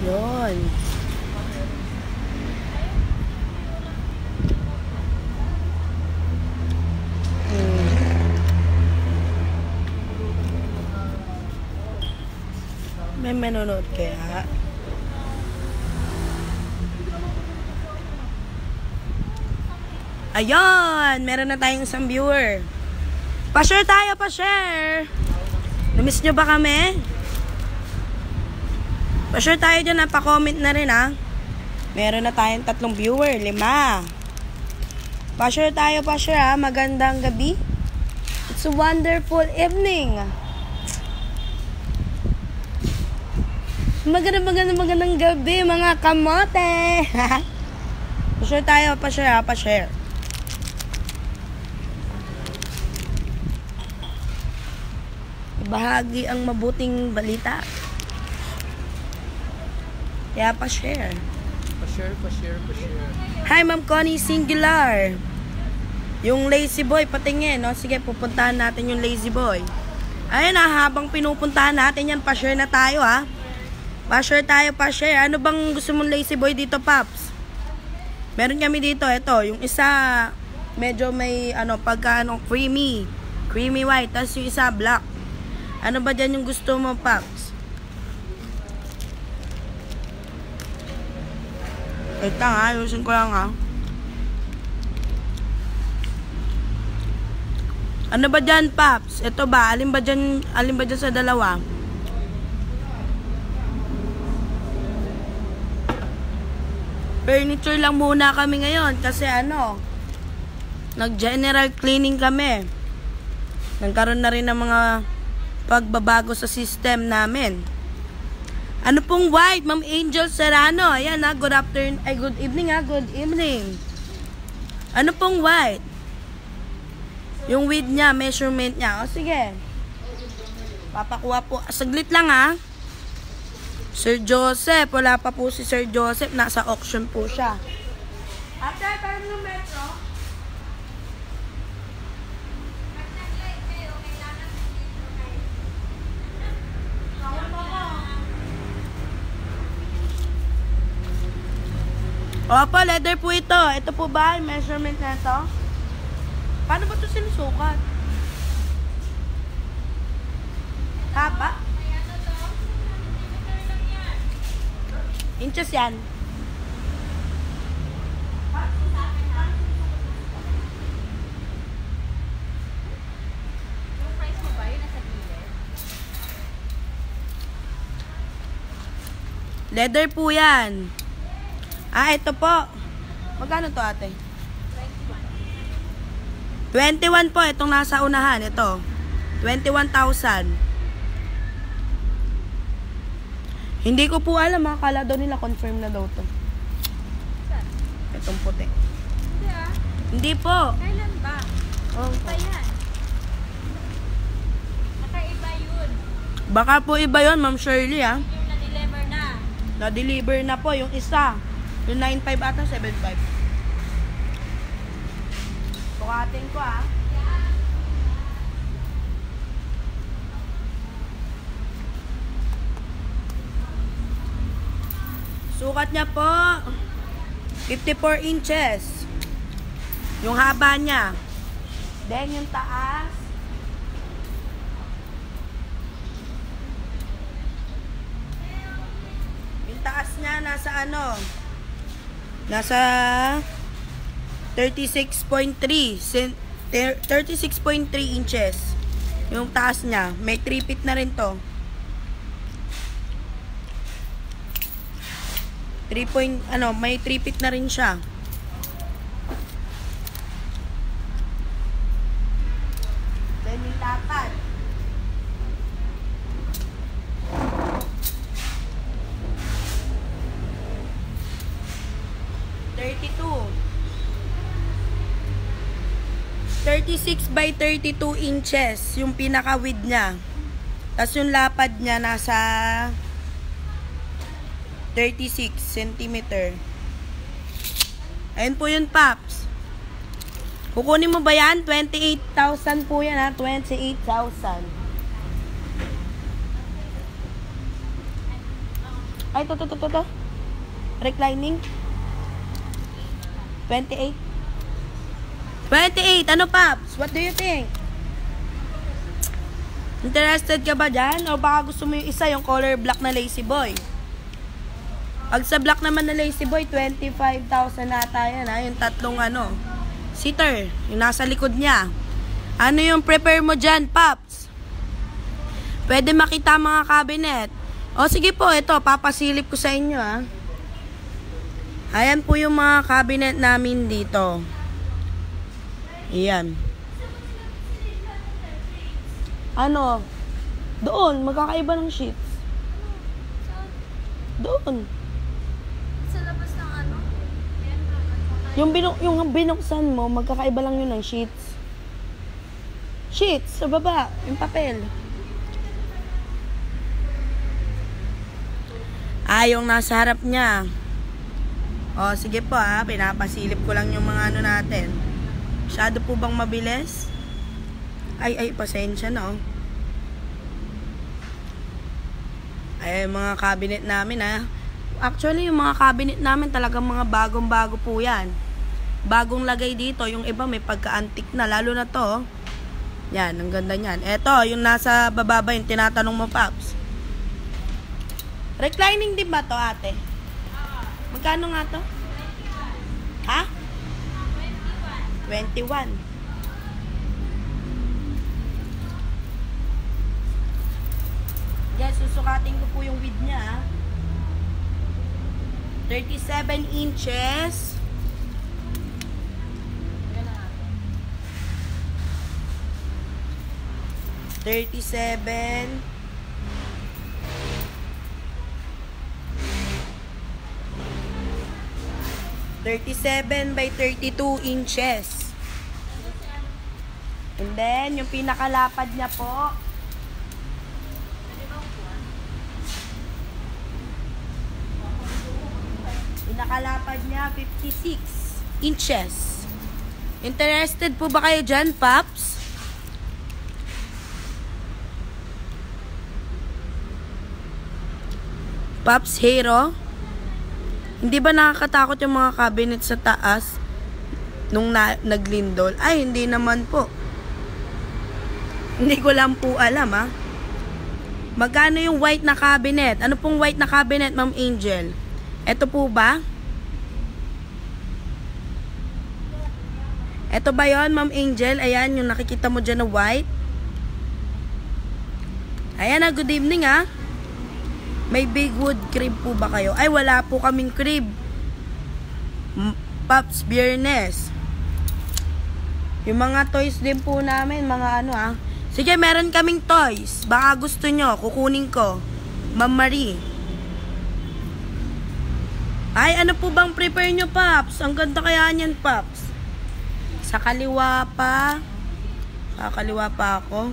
Yun. Hmm. May manonood kaya? Ayun! Meron na tayong isang viewer. Pa-share tayo, pa-share! Namiss nyo ba kami? Pa-share tayo dyan, pa-comment na rin ha. Meron na tayong tatlong viewer, lima. Pa-share tayo, pa-share ha. Magandang gabi. It's a wonderful evening. Magandang, magandang, magandang gabi, mga kamote. pa-share tayo, pa-share ha, pa-share. Bahagi ang mabuting balita. Kaya pa-share. Pa-share, pa-share, pa-share. Hi, Ma'am Connie Singular. Yung lazy boy, patingin, no? Sige, pupuntahan natin yung lazy boy. Ayun na, habang pinupuntahan natin yan, pa-share na tayo, ha? Pa-share tayo, pa-share. Ano bang gusto mong lazy boy dito, Paps? Meron kami dito, ito, yung isa, medyo may, ano, pagka, ano, creamy. Creamy white. Tapos yung isa, black. Ano ba dyan yung gusto mo, Paps? Wait lang, ha? Ayusin ko lang, ha? Ano ba dyan, Paps? Ito ba? Alin ba dyan, alin ba dyan sa dalawa? Furniture lang muna kami ngayon kasi ano, nag-general cleaning kami. Nagkaroon na rin ng mga pagbabago sa system namin. Ano pong white, Ma'am Angel Serrano? Ayan ha, good afternoon, ay good evening ha, good evening. Ano pong white? Yung width niya, measurement niya. O sige. Papakuha po. Saglit lang ha. Sir Joseph, wala pa po si Sir Joseph. Nasa auction po siya. Ate, tayo ng Opo, leather po ito. Ito po ba yung measurement na ito? Paano ba ito sinusukat? Haba? Inches yan. Leather po yan. Ah, ito po. Magkano to ate? 21 po. Itong nasa unahan. Ito. 21,000. Hindi ko po alam. Akala daw nila confirm na daw to. Saan? Itong puti. Hindi ah. Hindi po. Kailan ba? Oh. Iba yan. Nakaiba yun. Baka po iba yon Ma'am Shirley ah. Yung na-deliver na. Na-deliver na po yung isa. Yung 9.5 ata, 7.5. Bukatin ko ah. Sukat niya po 54 inches. Yung haba niya. Then yung taas Yung taas niya nasa ano? Nasa 36.3 cent- ter- 36.3 inches. Yung taas niya, may 3 feet na rin to. 3 point, ano, may 3 feet na rin siya. 36 by 32 inches yung pinaka-width niya. Tapos yung lapad niya nasa 36 centimeter. Ayun po yun, Paps. Kukunin mo ba yan? 28,000 po yan, ha? 28,000. Ay, to, to, to, to, to. Reclining. 28. 28. Ano, Paps? What do you think? Interested ka ba dyan? O baka gusto mo yung isa, yung color black na lazy boy? Pag sa black naman na lazy boy, 25,000 ata yan ha. Yung tatlong ano, sitter. Yung nasa likod niya. Ano yung prepare mo dyan, Paps? Pwede makita mga cabinet. O sige po, ito, papasilip ko sa inyo ha. Ayan po yung mga cabinet namin dito. Ayan. Ano? Doon, magkakaiba ng sheets. Doon. Sa labas ng ano? Yung, binuk yung binuksan mo, magkakaiba lang yun ng sheets. Sheets, sa baba, yung papel. Ah, yung nasa harap niya. O, sige po ha, pinapasilip ko lang yung mga ano natin. Masyado po bang mabilis? Ay, ay, pasensya na oh. Ay, mga cabinet namin ha. Actually, yung mga cabinet namin talagang mga bagong-bago po yan. Bagong lagay dito. Yung iba may pagka-antique na. Lalo na to. oh. Yan, ang ganda niyan. Eto, yung nasa bababa yung tinatanong mo, Paps. Reclining din ba to, ate? Magkano nga to? Ha? 21. Guys, susukatin ko po yung width niya. ah. 37 inches. Thirty-seven. Thirty-seven by thirty-two inches. And then, yung pinakalapad niya po, Pinakalapad niya, 56 inches. Interested po ba kayo dyan, Paps? Paps Hero? Hindi ba nakakatakot yung mga cabinet sa taas nung na, naglindol? Ay, hindi naman po. Hindi ko lang po alam, ha? Magkano yung white na cabinet? Ano pong white na cabinet, Ma'am Angel? Ito po ba? Ito ba yon Ma'am Angel? Ayan, yung nakikita mo dyan na white. Ayan na, good evening ah. May big wood crib po ba kayo? Ay, wala po kaming crib. Pops, Biernes. Yung mga toys din po namin, mga ano ah. Sige, meron kaming toys. Baka gusto nyo, kukunin ko. Ma'am Marie. Ay, ano po bang prepare nyo, Paps? Ang ganda kaya niyan, Paps. Sa kaliwa pa. Sa kaliwa pa ako.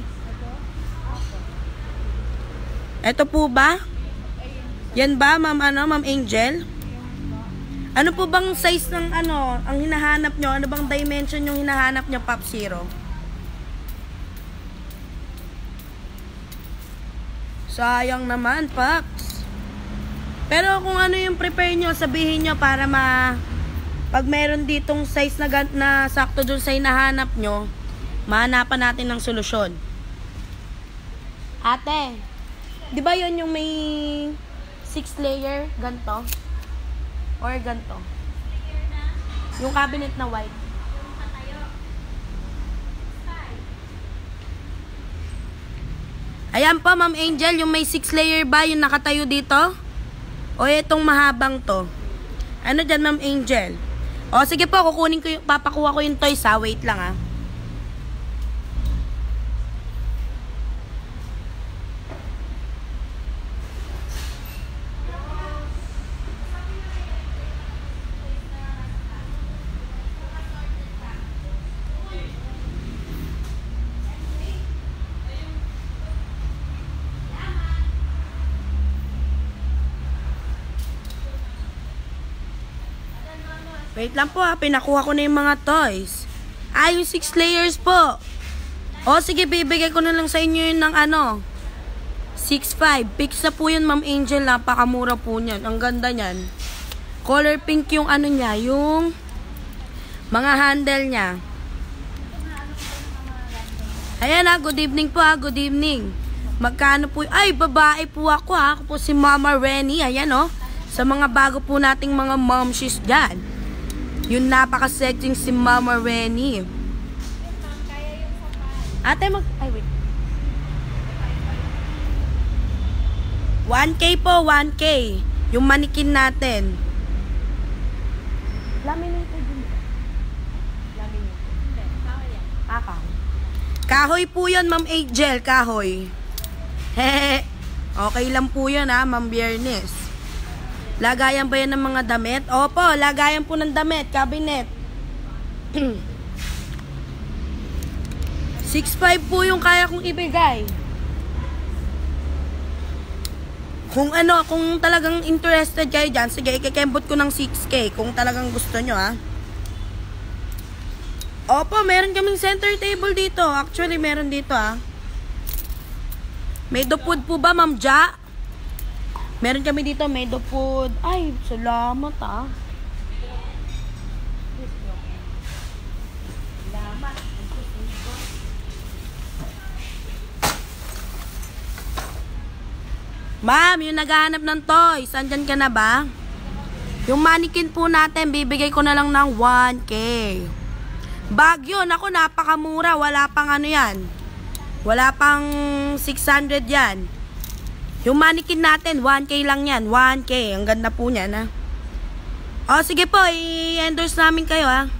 Ito po ba? Yan ba, Ma'am ano, Ma'am Angel? Ano po bang size ng ano, ang hinahanap nyo? Ano bang dimension yung hinahanap nyo, Pop Zero? Sayang naman, Paps. Pero kung ano yung prepare nyo, sabihin nyo para ma... Pag meron ditong size na, na sakto dun sa hinahanap nyo, mahanapan natin ng solusyon. Ate, di ba yun yung may six layer ganto? Or ganto? Yung cabinet na white. Ayan po, Ma'am Angel, yung may six layer ba yung nakatayo dito? O itong mahabang to? Ano dyan, Ma'am Angel? O, sige po, kukunin ko yung, papakuha ko yung toys ha. Wait lang ha. Wait lang po ha, pinakuha ko na yung mga toys. Ah, yung six layers po. O sige, bibigay ko na lang sa inyo yun ng ano. 6.5. Fix na po yun, Ma'am Angel. Napakamura po niyan. Ang ganda niyan. Color pink yung ano niya, yung mga handle niya. Ayan ha, good evening po ha, good evening. Magkano po, ay babae po ako ha, ako po si Mama Renny, ayan o. Sa mga bago po nating mga momshies dyan. Yung napaka-sexy si Mama Renny. Ate, mag, ay wait. 1K po, 1K. Yung manikin natin. Laminate po din. Laminate. Hindi, kahoy yan. Ah, kahoy. Kahoy po yun, Ma'am Angel. Kahoy. Hehe. Okay lang po yun, ha, Ma'am Biernes. Lagayan ba yan ng mga damit? Opo, lagayan po ng damit. Cabinet. 6.5 po yung kaya kong ibigay. Kung ano, kung talagang interested kayo dyan, sige, ikikembot ko ng 6K kung talagang gusto nyo, ha. Opo, meron kaming center table dito. Actually, meron dito, ha. Of wood po ba, Ma'am Ja? Meron kami dito, made of wood. Ay, salamat. Salamat. Ma'am, yung naghahanap ng toys, andyan ka na ba? Yung mannequin po natin, bibigay ko na lang ng 1K. Bag yun, ako napakamura, wala pang ano yan. Wala pang 600 yan. Yung mannequin natin, 1K lang yan, 1K. Ang ganda po niyan, ha. O, sige po, i-endorse namin kayo, ha.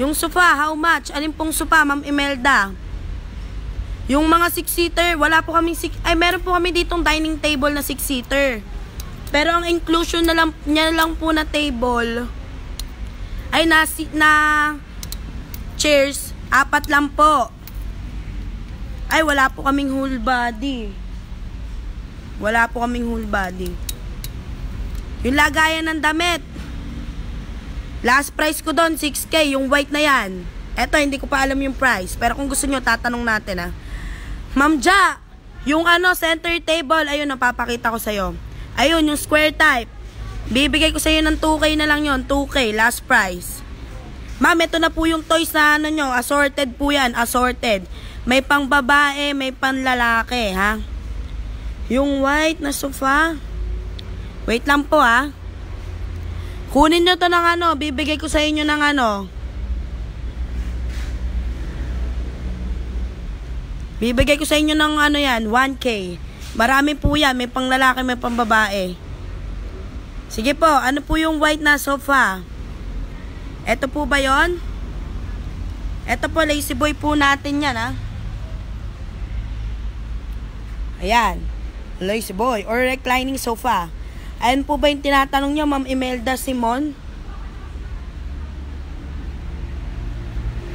Yung sofa, how much? Alin pong sofa, Ma'am Imelda? Yung mga 6-seater, wala po kami six, ay meron po kami ditong dining table na 6-seater. Pero ang inclusion na lang niya lang po na table ay na na chairs, apat lang po. Ay wala po kaming whole body. Wala po kaming whole body. Yung lagayan ng damit. Last price ko doon 6k, yung white na yan. Eto, hindi ko pa alam yung price. Pero kung gusto nyo, tatanong natin ah. Ma'am Ja, yung ano, center table, ayun, napapakita ko sa'yo. Ayun, yung square type. Bibigay ko sa'yo ng 2K na lang yon 2K, last price. Ma'am, ito na po yung toys na ano nyo, assorted po yan, assorted. May pang babae, may pang lalaki, ha? Yung white na sofa. Wait lang po, ha? Kunin nyo to ng ano, bibigay ko sa inyo ng ano, Bibigay ko sa inyo ng ano yan, 1K. Marami po yan, may pang lalaki, may pang babae. Sige po, ano po yung white na sofa? Ito po ba yon? Ito po, lazy boy po natin yan, ha? Ayan. Lazy boy or reclining sofa. Ayan po ba yung tinatanong nyo, Ma'am Imelda Simon?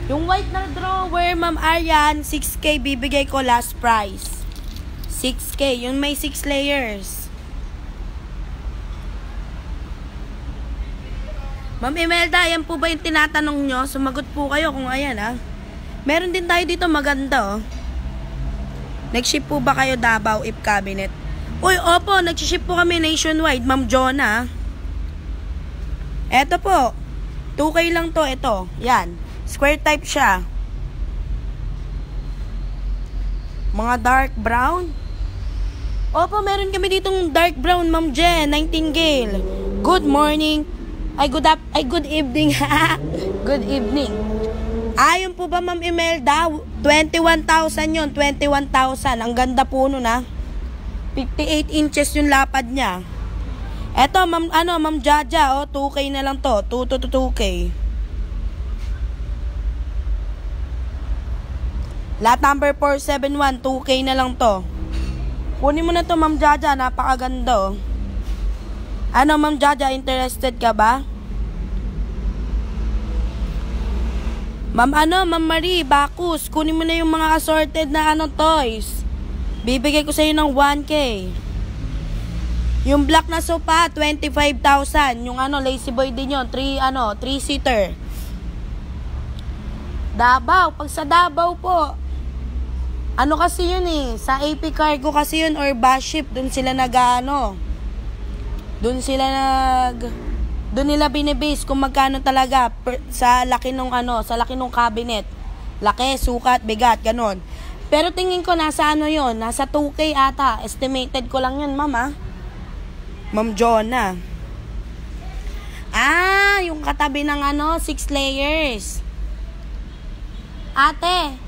Yung white na drawer, Ma'am Aryan, 6K bibigay ko last price. 6K. Yung may 6 layers. Ma'am Imelda, ayan po ba yung tinatanong nyo? Sumagot po kayo kung ayan ah. Meron din tayo dito maganda oh. Nag-ship po ba kayo Davao if cabinet? Uy, opo, nag-ship po kami nationwide, Ma'am Jonah. Eto po. 2K lang to, ito. Yan. Square type siya. Mga dark brown. Opo, meron kami ditong dark brown, Ma'am Jen, Nightingale. Good morning. Ay, good up, ay, good evening. good evening. Ayon po ba, Ma'am Imelda? 21,000 yon 21,000. Ang ganda po nun, ha? 58 inches yung lapad niya. Eto, Ma'am, ano, Ma'am Jaja, oh, 2K na lang to. 2 to 2K. Lot number 471, 2K na lang to. Kunin mo na to, Ma'am Jaja. Napakaganda, oh. Ano, Ma'am Jaja, interested ka ba? Ma'am ano, Ma'am Marie, Bakus, kunin mo na yung mga assorted na ano toys. Bibigay ko sa iyo ng 1K. Yung black na sofa, 25,000. Yung ano, lazy boy din yon 3 ano, 3 seater. Davao, pag sa Davao po, Ano kasi yun eh, sa AP Cargo kasi yun or bus ship, dun sila nag ano, dun sila nag, dun nila binibase kung magkano talaga per, sa laki nung ano, sa laki nung cabinet. Laki, sukat, bigat, ganon. Pero tingin ko nasa ano yun, nasa 2K ata. Estimated ko lang yun, mama. Ma'am Jonah. Ah, yung katabi ng ano, 6 layers. Ate.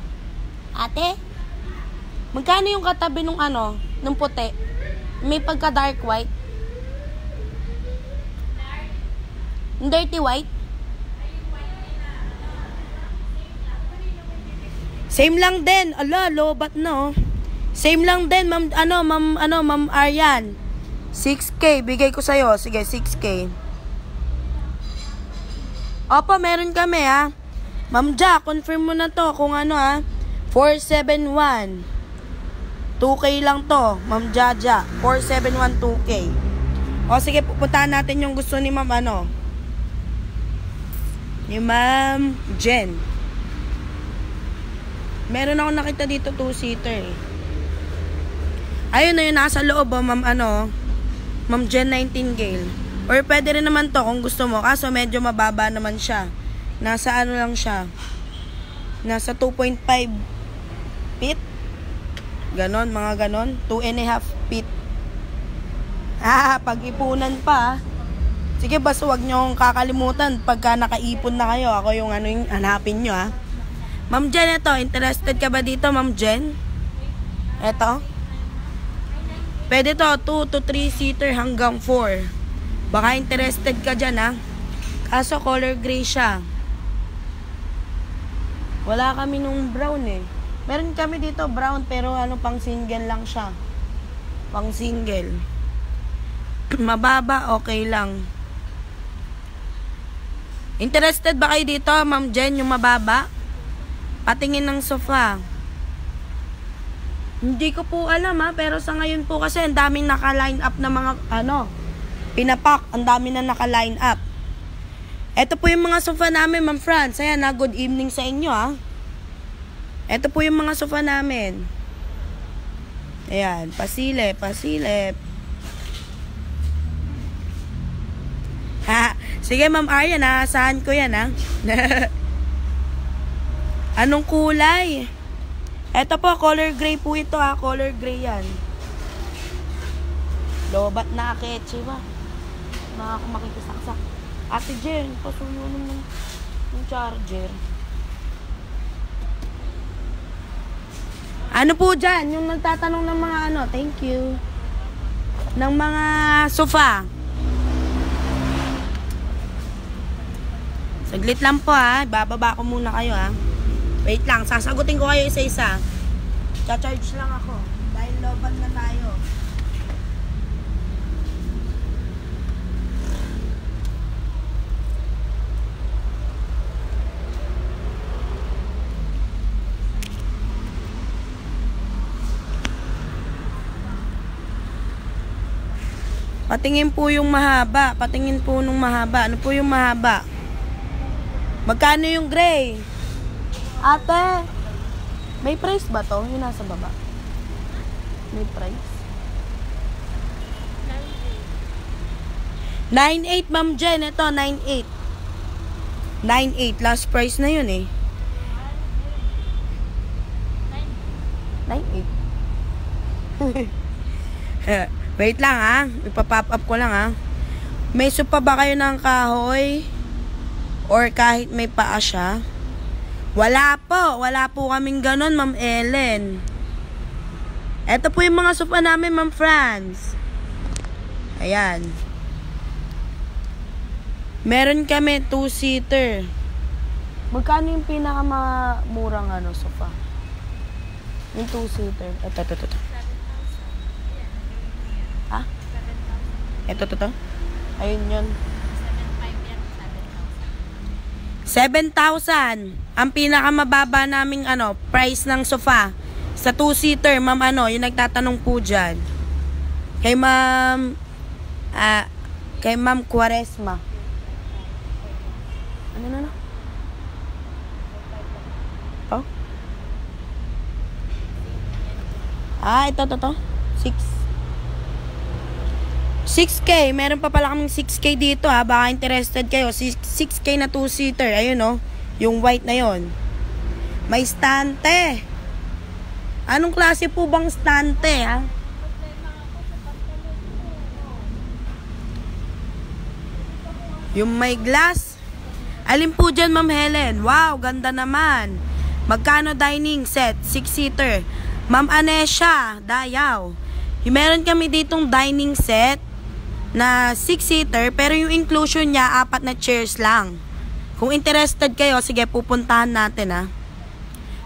Ate? Magkano yung katabi nung ano, nung puti? May pagka dark white? Dirty white? Same lang din. Ala, lobat no. Same lang din, ma'am, ano, ma'am, ano, ma'am Aryan. 6K, bigay ko sa'yo. Sige, 6K. Opo, meron kami, ha. Ma'am Jack, confirm mo na to kung ano, ha. 471. 2K lang to, Ma'am Jaja. 471 2K. O, sige, pupuntahan natin yung gusto ni Ma'am, ano. Ni Ma'am Jen. Meron ako nakita dito two-seater eh. Ayun na yun, nasa loob oh, ma'am ano, ma'am Jen Nightingale. Or pwede rin naman to kung gusto mo, kaso medyo mababa naman siya. Nasa ano lang siya, nasa 2.5 feet. Ganon, mga ganon. 2 and a half feet. Ah, pag-ipunan pa. Sige, basta wag nyo kakalimutan. Pagka nakaipon na kayo, ako yung ano yung hanapin nyo ha. Ma'am Jen, ito. Interested ka ba dito, Ma'am Jen? Ito. Pwede to, 2 to 3 seater hanggang 4. Baka interested ka dyan, ha? Kaso color gray siya. Wala kami nung brown, eh. Meron kami dito brown, pero ano, pang single lang siya. Pang single. Mababa, okay lang. Interested ba kayo dito, Ma'am Jen, yung mababa? Patingin ng sofa. Hindi ko po alam ha, pero sa ngayon po kasi ang daming naka-line up na mga ano, pinapak, ang dami na naka-line up. Ito po yung mga sofa namin, Ma'am Franz. Ayan na, good evening sa inyo ha. Ito po yung mga sofa namin. Ayan, pasilip, pasilip. Ha, sige Ma'am Arya, naasahan ko yan ha. Anong kulay? Ito po, color gray po ito ha. Color gray yan. Lobat na aketsi ba? Mga makikisaksak. Ate Jen, pasuyo naman ng charger. Ano po dyan? Yung nagtatanong ng mga ano, thank you. Ng mga sofa. Saglit lang po ha. Bababa ko muna kayo ha. Wait lang, sasagutin ko kayo isa-isa. Cha-charge lang ako. Dahil lobat na tayo. Patingin po yung mahaba. Patingin po nung mahaba. Ano po yung mahaba? Magkano yung gray? Ate, may price ba to? Yung nasa baba. May price? 9.8 Ma'am Jen. Ito, 9.8. 9.8. Last price na yun eh. 9.8. Wait lang ha. Ipapop up ko lang ha. May supa ba kayo ng kahoy? Or kahit may paa siya? Wala po. Wala po kaming ganun, Ma'am Ellen. Ito po yung mga sofa namin, Ma'am Franz. Ayan. Meron kami two-seater. Magkano yung pinakamurang ano, sofa? Yung two-seater. Ito, ito, ito. ito. Ha? Ito, ito, ito. Ayun yun. 7,000. Ang pinakamababa naming ano, price ng sofa. Sa two-seater, ma'am ano, yung nagtatanong po dyan. Kay ma'am, ah, kay ma'am Quaresma. Ano na na? Oh? Ah, ito, to, to. 6. 6K. Meron pa pala kaming 6K dito ha. Baka interested kayo. 6, 6K na 2-seater. Ayun oh. Yung white na yon. May stante. Anong klase po bang stante ha? Yung may glass. Alin po dyan, Ma'am Helen? Wow, ganda naman. Magkano dining set? Six-seater. Ma'am Anesha, Dayaw. Yung meron kami ditong dining set na six-seater, pero yung inclusion niya, apat na chairs lang. Kung interested kayo, sige, pupuntahan natin, ha.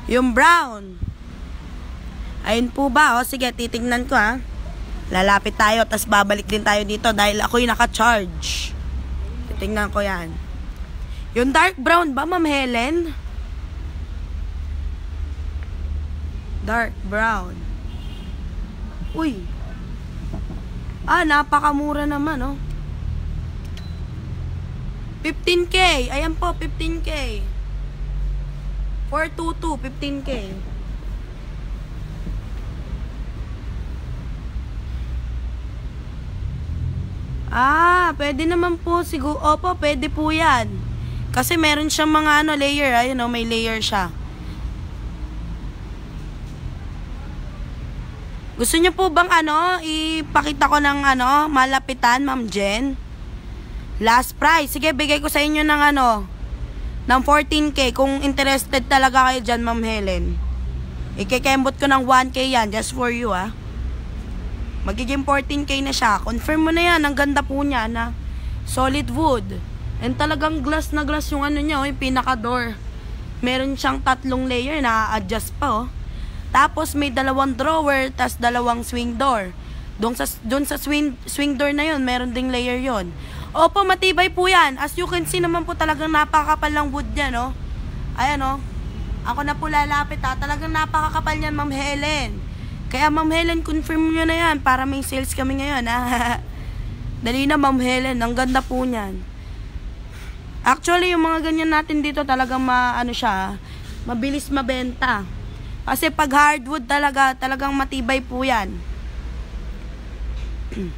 Yung brown. Ayun po ba, o? Sige, titingnan ko, ha. Lalapit tayo, tas babalik din tayo dito dahil ako'y naka-charge. Titingnan ko yan. Yung dark brown ba, Ma'am Helen? Dark brown. Uy. Ah, napakamura naman, oh. 15K. Ayan po, 15K. 422, 15K. Ah, pwede naman po siguro. Opo, pwede po yan. Kasi meron siyang mga ano, layer. Ayun o, may layer siya. Gusto niyo po bang ano, ipakita ko ng ano, malapitan, Ma'am Jen? Last price. Sige, bigay ko sa inyo ng ano, ng 14K. Kung interested talaga kayo dyan, Ma'am Helen. Ikikembot ko ng 1K yan, just for you, ah. Magiging 14K na siya. Confirm mo na yan. Ang ganda po niya na solid wood. And talagang glass na glass yung ano niya, oh, yung pinaka-door. Meron siyang tatlong layer na adjust pa, oh. Tapos may dalawang drawer, tas dalawang swing door. Doon sa, doon sa swing, swing door na yon meron ding layer yon Opo, matibay po yan. As you can see naman po talagang napakakapal ng wood niya, no? Ayan, oh. Ako na po lalapit, ha. Talagang napakakapal niyan, Ma'am Helen. Kaya Ma'am Helen, confirm nyo na yan para may sales kami ngayon. Ha? Dali na Ma'am Helen, ang ganda po niyan. Actually, yung mga ganyan natin dito talagang ma, ano siya, mabilis mabenta. Kasi pag hardwood talaga, talagang matibay po yan.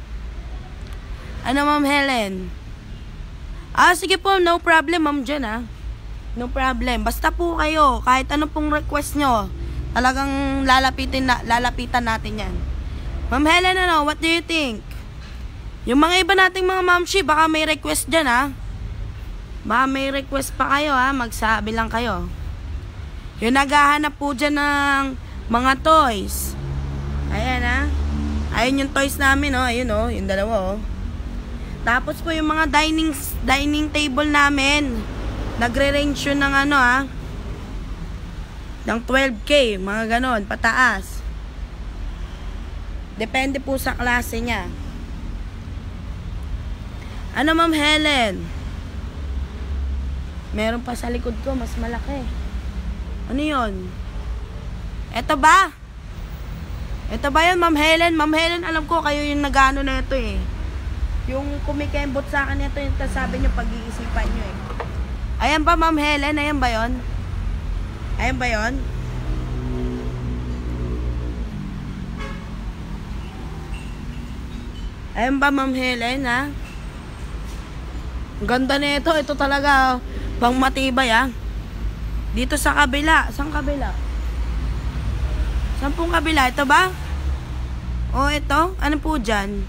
ano Ma'am Helen? Ah, sige po, no problem Ma'am Jen ah. No problem. Basta po kayo, kahit ano pong request nyo, Talagang lalapitin na, lalapitan natin yan. Ma'am Helen, ano, what do you think? Yung mga iba nating mga mamshi, baka may request dyan, ha? Baka may request pa kayo, ha? Magsabi lang kayo. Yung naghahanap po dyan ng mga toys. Ayan, ha? Ayun yung toys namin, oh. Ayun, oh. Yung dalawa, oh. Tapos po yung mga dining dining table namin. Nagre-range yun ng ano, ha? ng 12K, mga ganon, pataas. Depende po sa klase niya. Ano, Ma'am Helen? Meron pa sa likod ko, mas malaki. Ano yon? Ito ba? Ito ba yun, Ma'am Helen? Ma'am Helen, alam ko kayo yung nagano na ito eh. Yung kumikembot sa akin ito, yung sabi nyo, pag-iisipan nyo eh. Ayan ba, Ma'am Helen? Ayan ba yon? Ayan ba yon? Ayan ba, Ma'am Helen, ha? Ganda na ito. Ito talaga, pang matibay, ha? Dito sa kabila. Saan kabila? Saan pong kabila? Ito ba? O, ito? Ano po dyan?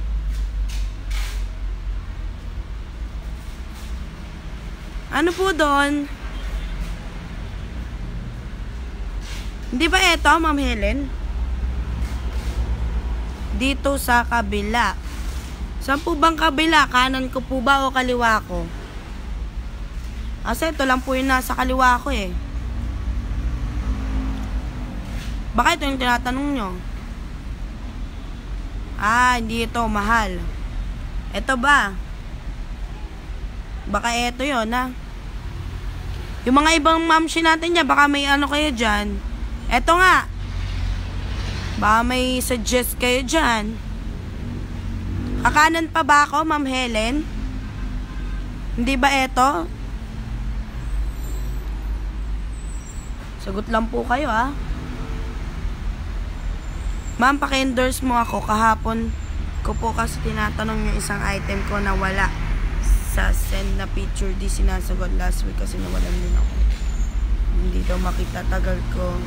Ano po doon? Hindi ba ito, Ma'am Helen? Dito sa kabila. Saan po bang kabila? Kanan ko po ba o kaliwa ko? Kasi ito lang po yung nasa kaliwa ko eh. Baka ito yung tinatanong nyo. Ah, hindi ito. Mahal. Ito ba? Baka ito yon ha? Yung mga ibang mamshi natin niya, baka may ano kayo dyan. Eto nga. Baka may suggest kayo dyan. Kakanan pa ba ako, Ma'am Helen? Hindi ba eto? Sagot lang po kayo, ah. Ma'am, paki-endorse mo ako. Kahapon ko po kasi tinatanong yung isang item ko na wala sa send na picture. Di sinasagot last week kasi nawalan din ako. Hindi daw makita. Tagal ko.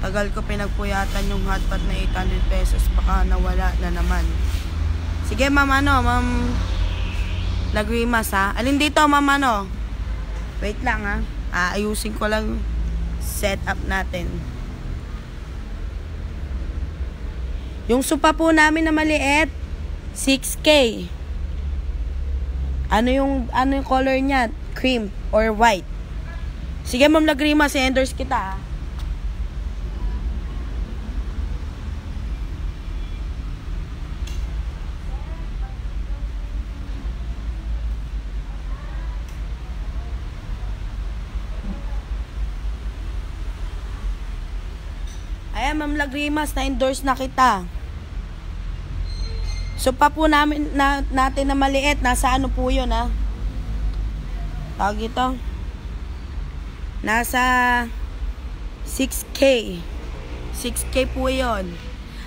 Tagal ko pinagpuyatan yung hotpot na 800 pesos. Baka nawala na naman. Sige, ma'am, ano, ma'am. Lagrimas, ha? Alin dito, ma'am, ano? Wait lang, ha? Aayusin ko lang set up natin. Yung supa po namin na maliit, 6K. Ano yung ano yung color niya? Cream or white? Sige, Ma'am Lagrima, si endorse kita. ah. Ayan, Ma'am Lagrimas, na-endorse na kita. So, pa po namin, na, natin na maliit, nasa ano po yun, ha? Tawag ito. Nasa 6K. 6K po yun.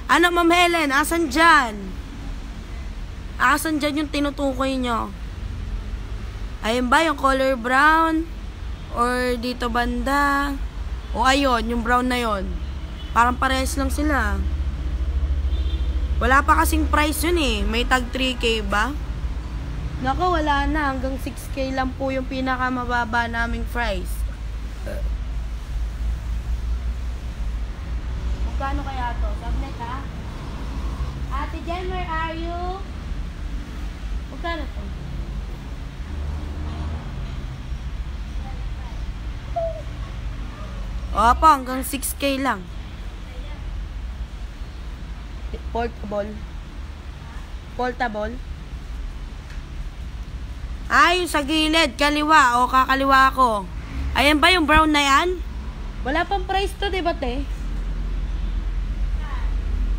Ano, Ma'am Helen, asan dyan? Asan dyan yung tinutukoy nyo? Ayun ba, yung color brown? Or dito banda? O ayun, yung brown na yon. Parang parehas lang sila. Wala pa kasing price yun eh. May tag 3K ba? Nako, wala na. Hanggang 6K lang po yung pinakamababa naming price. Magkano kaya to? Sabnet ha? Ate Jen, where are you? Magkano to? Opo, hanggang 6K lang. Portable. Portable. Yung sa gilid, kaliwa o kakaliwa ko. Ayan ba yung brown na yan? Wala pang price to, di ba, te?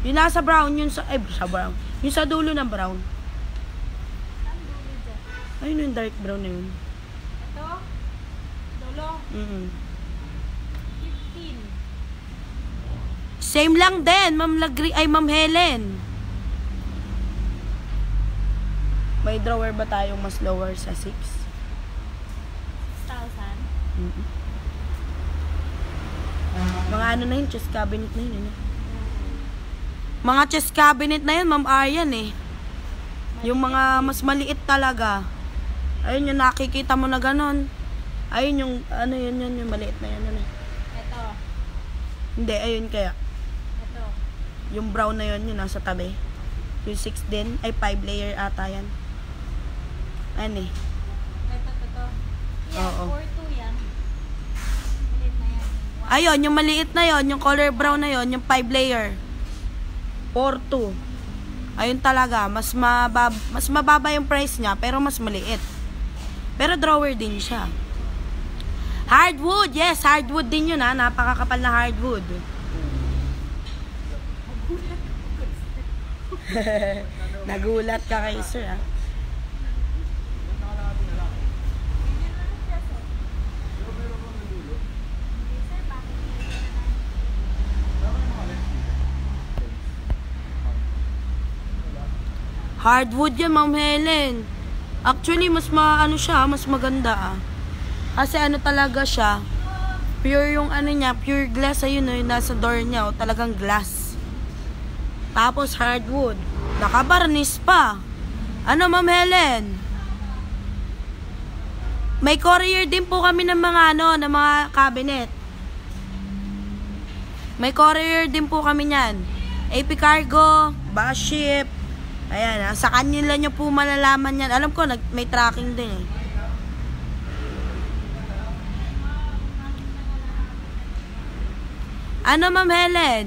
Yung nasa brown, yung sa, ay, sa brown. Yung sa dulo ng brown. Ayun yung dark brown na yun. Ito? Dolo? Mm 15. Same lang din, Ma'am Lagri, ay Ma'am Helen. May drawer ba tayong mas lower sa 6? 6,000. Mga ano na yun, chest cabinet na yun. Ano? Mga chest cabinet na yun, Ma'am Aryan eh. Yung mga mas maliit talaga. Ayun yung nakikita mo na ganon. Ayun yung, ano yun yun, yung maliit na yun. Ano. Ito. Hindi, ayun kaya. Yung brown na yun, yun nasa tabi. Yung 6 din, ay 5 layer ata yan. Ano eh. Ito, ito, ito. Yan, Oo. 4-2 yan. Na. Ayun, yung maliit na yon, yung color brown na yon, yung 5 layer. 4-2. Ayun talaga, mas mababa, mas mababa yung price niya, pero mas maliit. Pero drawer din siya. Hardwood, yes, hardwood din yun ha. Napakakapal na hardwood. Nagulat ka kay sir ah. ha. Hardwood yan, Ma'am Helen. Actually, mas maano siya, mas maganda ah. Kasi ano talaga siya, pure yung ano niya, pure glass ayun oh, yung nasa door niya, oh, talagang glass. Tapos hardwood. Nakabarnis pa. Ano, Ma'am Helen? May courier din po kami ng mga ano, ng mga cabinet. May courier din po kami niyan. AP Cargo, bus ship. Ayan, ah, sa kanila nyo po malalaman yan. Alam ko, nag, may tracking din eh. Ano, Ma'am Helen?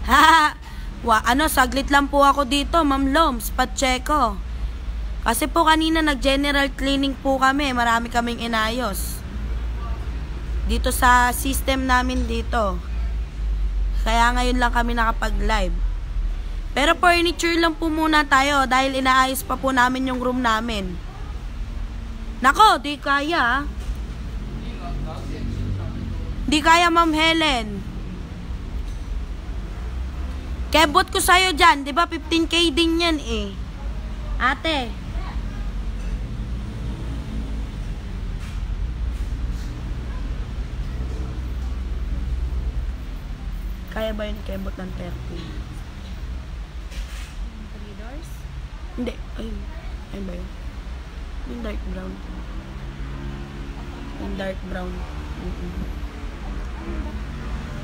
Ha, wa, ano, saglit lang po ako dito, Ma'am Loms, Pacheco. Kasi po kanina nag-general cleaning po kami, marami kaming inayos. Dito sa system namin dito. Kaya ngayon lang kami nakapag-live. Pero furniture lang po muna tayo dahil inaayos pa po namin yung room namin. Nako, di kaya. Di kaya, Ma'am Helen. Kebot ko sa'yo dyan. Di ba 15K din yan eh. Ate. Kaya ba yun kebot ng 30? Three doors. Hindi. Ayun. Ayun ba yun? Yung dark brown. Yung dark brown. Mm-mm.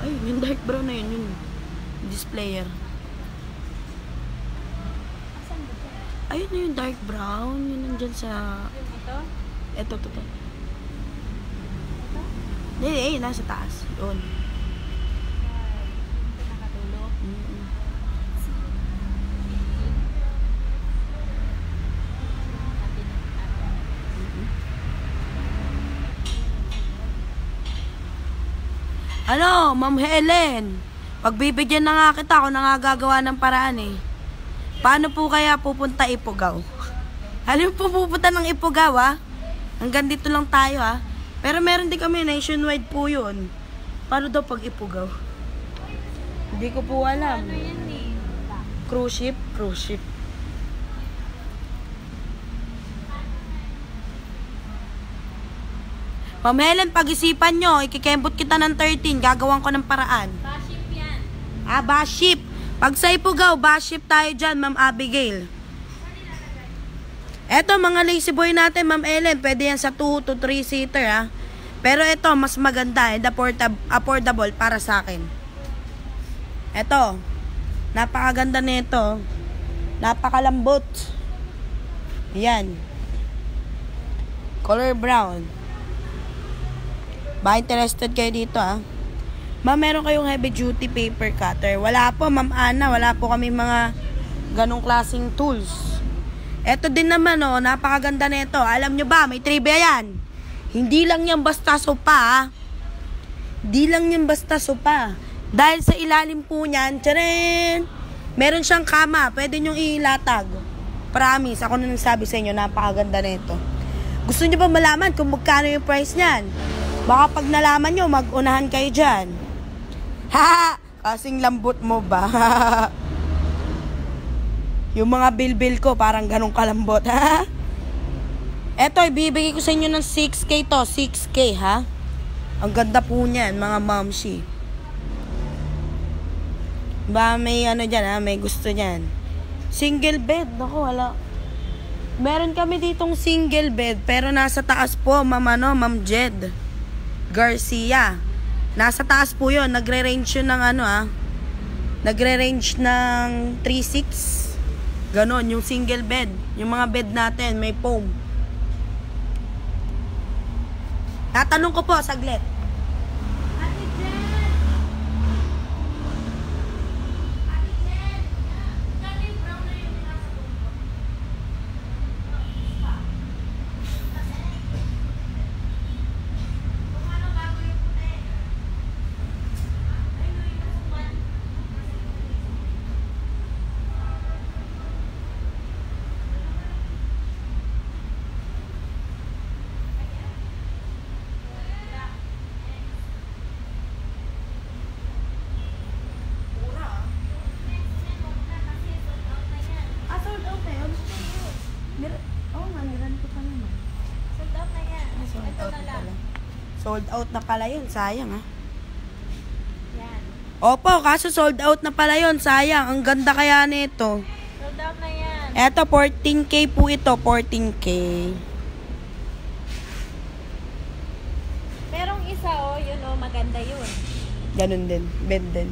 Ay, yung dark brown na yun. Yung displayer. Ito? Ayun na yung dark brown. Yun nandyan sa... Ito? Eto, to, to. Ito? Hindi, eh, nasa taas. Yun. Ito nakatulog. Mm-mm. Ano, Ma'am Helen? Pagbibigyan na nga kita, ako na nga gagawa ng paraan eh. Paano po kaya pupunta Ipugaw? Ano po pupunta ng Ipugaw ah? Hanggang dito lang tayo ah. Pero meron din kami, nationwide po yun. Paano daw pag Ipugaw? Hindi ko po alam. Ano yan eh? Cruise ship? Cruise ship. Ma'am Helen, pag-isipan nyo, ikikembot kita ng 13, gagawan ko ng paraan. Yan. Ah, baship. Pag sa Ipugaw, baship tayo dyan, Ma'am Abigail. Eto, mga lazy boy natin, Ma'am Ellen, pwede yan sa 2 to 3 seater, ha. Pero ito, mas maganda, and affordab- affordable para sa akin. Eto, napakaganda nito. Napakalambot. Yan. Color brown. Ba interested kayo dito ah? Ma'am, meron kayong heavy duty paper cutter. Wala po, Ma'am Ana. Wala po kami mga ganong klaseng tools. Eto din naman oh, napakaganda nito. Alam nyo ba, may trivia yan. Hindi lang yan basta sopa ah. Hindi lang yan basta sopa. Dahil sa ilalim po niyan, tcharin! Meron siyang kama. Pwede nyong ilatag. Promise, ako na nagsabi sa inyo, napakaganda nito. Gusto nyo ba malaman kung magkano yung price niyan? Baka pag nalaman nyo, mag-unahan kayo dyan. Ha! Kasing lambot mo ba? yung mga bilbil ko, parang ganong kalambot, ha? Eto, ibibigay ko sa inyo ng 6K to. 6K, ha? Ang ganda po niyan, mga momshi. Ba, may ano dyan, ha? May gusto niyan. Single bed. Naku, wala. Meron kami ditong single bed, pero nasa taas po, ma'am ano, ma'am Jed. Garcia. Nasa taas po yun. Nagre-range yun ng ano ah. Nagre-range ng 3.6. Ganon, yung single bed. Yung mga bed natin, may foam. Tatanong ko po, saglit. Ate Jen! Ate Jen! Galing brown na yung nasa bundok. Kung ano gagawin ko na eh. Ay, no, yung nasukan. Ah, sold out na yun? Oo nga, niran ko pa naman. Sold out na yan. Ah, sold Ito out na na lang. pala. Sold out na pala yun, sayang ah. Yan. Opo, kaso sold out na pala yun, sayang. Ang ganda kaya nito. Sold out na yan. Eto, 14k po ito, 14k. Merong isa oh, yun oh, maganda yun. Ganun din, bed din.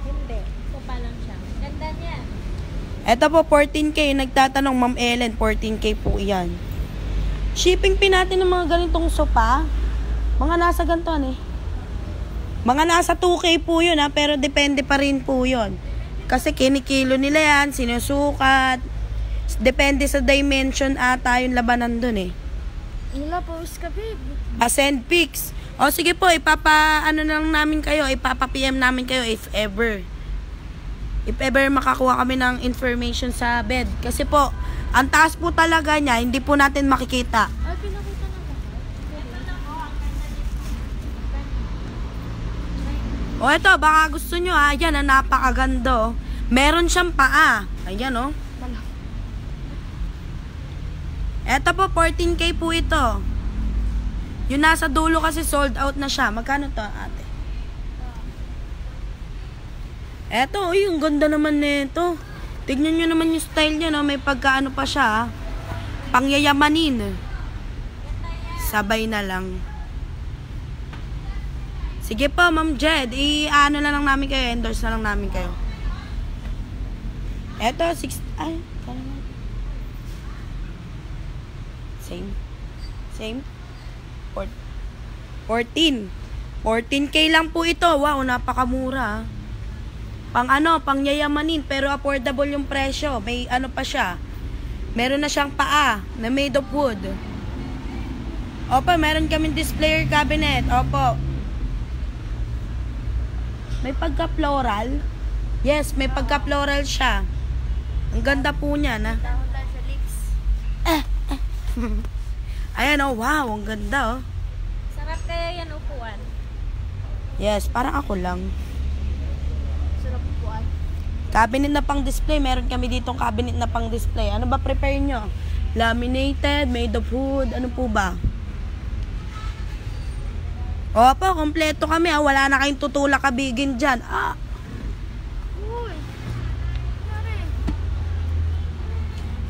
Hindi. Sopa lang siya. Ganda niyan. Eto po, 14k. Nagtatanong, Ma'am Ellen, 14k po yan. Shipping pin natin ng mga ganitong sopa. Mga nasa ganito, ano eh. Mga nasa 2k po yun, ha. Pero depende pa rin po yun. Kasi kinikilo nila yan, sinusukat. Depende sa dimension ata yung labanan dun eh. Wala post ka, babe. Ah, send pics. O sige po, ipapa, ano na lang namin kayo, ipapa PM namin kayo if ever. If ever makakuha kami ng information sa bed. Kasi po, ang taas po talaga niya, hindi po natin makikita. Ay, pinakita na lahat. Ito lang oh, ang ganda nito. O eto, baka gusto nyo ha. Ayan, ang napakaganda oh. Meron siyang paa. Ayan oh. Eto po, 14k po ito. Yung nasa dulo kasi sold out na siya. Magkano to ate? Eto, uy, ang ganda naman nito. Tignan nyo naman yung style niya, no? May pagkaano pa siya, ah. Pangyayamanin. Sabay na lang. Sige po, Ma'am Jed. I-ano na lang namin kayo. Endorse na lang namin kayo. Eto, 6... Ay, mo. Same. Same. Four- 14. 14k lang po ito. Wow, napakamura. Pang ano, pang yayamanin, pero affordable yung presyo. May ano pa siya. Meron na siyang paa na made of wood. Opo, meron kaming displayer cabinet. Opo. May pagka-floral. Yes, may pagka-floral siya. Ang ganda po niya, na. Sa lips. Ayan, oh, wow, ang ganda, oh. Sarap kaya yan upuan. Yes, parang ako lang. Sarap upuan. Cabinet na pang display. Meron kami ditong cabinet na pang display. Ano ba prepare nyo? Laminated, made of wood, ano po ba? Opo, kompleto kami. Ah. Wala na kayong tutulak kabigin dyan. Ah,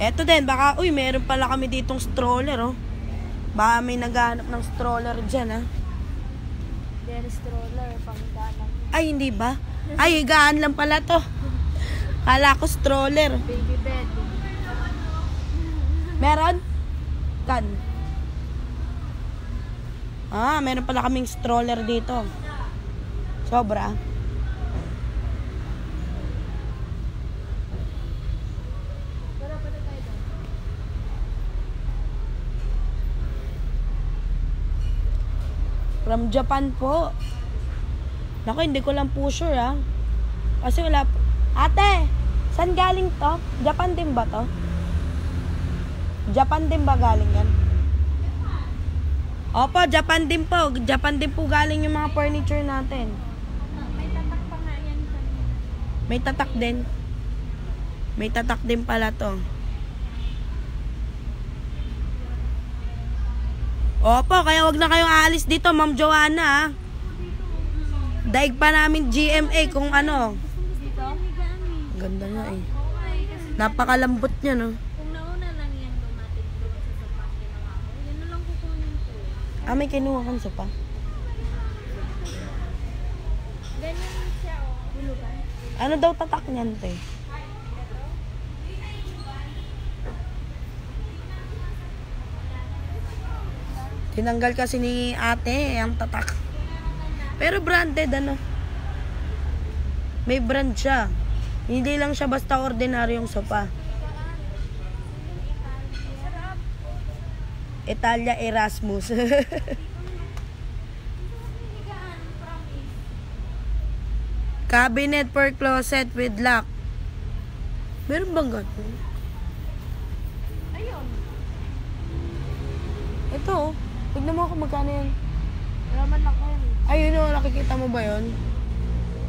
eto din. Baka, uy, meron pala kami ditong stroller, oh. Baka may naghahanap ng stroller dyan, ah. Then stroller, pangdanan. Ay, hindi ba? Ay, higaan lang pala to. Kala ko stroller. Baby bed. Meron? Kan? Ah, meron pala kaming stroller dito. Sobra. From Japan po. Naku, hindi ko lang po sure ah. Kasi wala po. Ate, saan galing to? Japan din ba to? Japan din ba galing yan? Opo, Japan din po. Japan din po galing yung mga furniture natin. May tatak pa nga yan. May tatak din. May tatak din pala to. Opo, kaya wag na kayong aalis dito, Ma'am Joanna. ah. Daig pa namin GMA kung ano. Ganda nga eh. Napakalambot niya, no? kung nauna lang yan dumating doon sa sapat ginawa ko, yan na lang kukunin ko. Ah, may kinuha kang sopa. Ganyan siya, oh. Hulugan. Ano daw tatak niyan, te? Tinanggal kasi ni ate ang tatak. Pero branded, ano? May brand siya. Hindi lang siya basta ordinaryong sopa. Italia Erasmus. Cabinet for closet with lock. Meron bang ganun? Ayun. Ito, oh. Tignan mo ako magkano yan. Wala man lang yan. Ayun o, nakikita mo ba yon?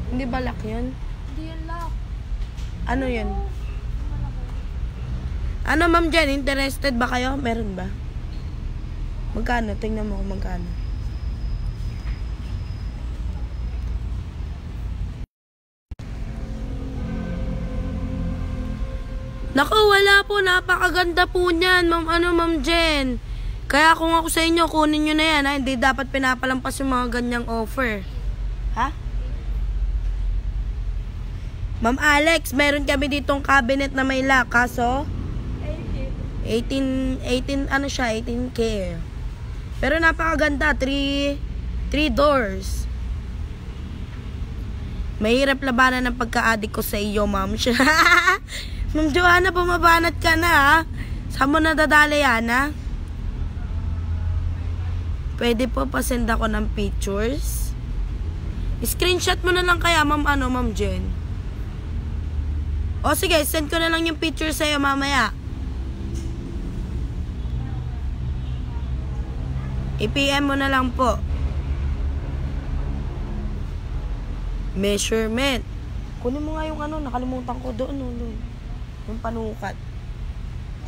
Hindi ba lock yun? Hindi yan lock. Ano yun? Ano ma'am dyan, interested ba kayo? Meron ba? Magkano? Tingnan mo kung magkano. Naku, wala po. Napakaganda po niyan, ma'am, ano, ma'am Jen. Kaya kung ako sa inyo, kunin nyo na yan, ha? Hindi dapat pinapalampas yung mga ganyang offer. Ha? Ma'am Alex, meron kami ditong cabinet na may lock, kaso 18, 18, ano siya, 18K. Pero napakaganda, 3, 3 doors. Mahirap labanan ng pagka-addict ko sa iyo, ma'am. ma'am Joanna, bumabanat ka na, ha? Saan mo nadadali yan, ha? Pwede po pasend ako ng pictures. Screenshot mo na lang kaya, ma'am, ano, ma'am Jen. O sige, send ko na lang yung picture sa'yo mamaya. I-PM mo na lang po. Measurement. Kunin mo nga yung ano, nakalimutan ko doon. Doon. Yung panukat.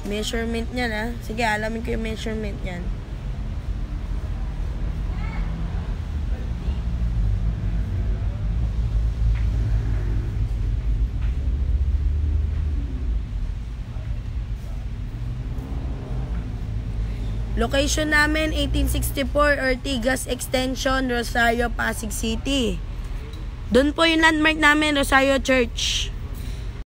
Measurement niyan ha. Sige, alamin ko yung measurement niyan. Location namin, 1864 Ortigas Extension, Rosario, Pasig City. Doon po yung landmark namin, Rosario Church.